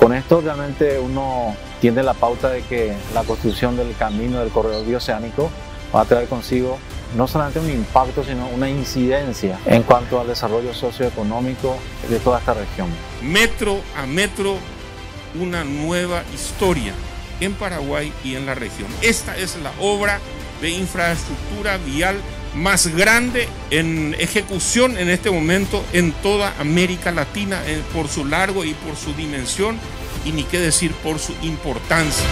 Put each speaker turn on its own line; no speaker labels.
Con esto realmente uno tiene la pauta de que la construcción del camino del corredor bioceánico va a traer consigo no solamente un impacto, sino una incidencia en cuanto al desarrollo socioeconómico de toda esta región.
Metro a metro, una nueva historia en Paraguay y en la región. Esta es la obra de infraestructura vial más grande en ejecución en este momento en toda América Latina por su largo y por su dimensión y ni qué decir por su importancia.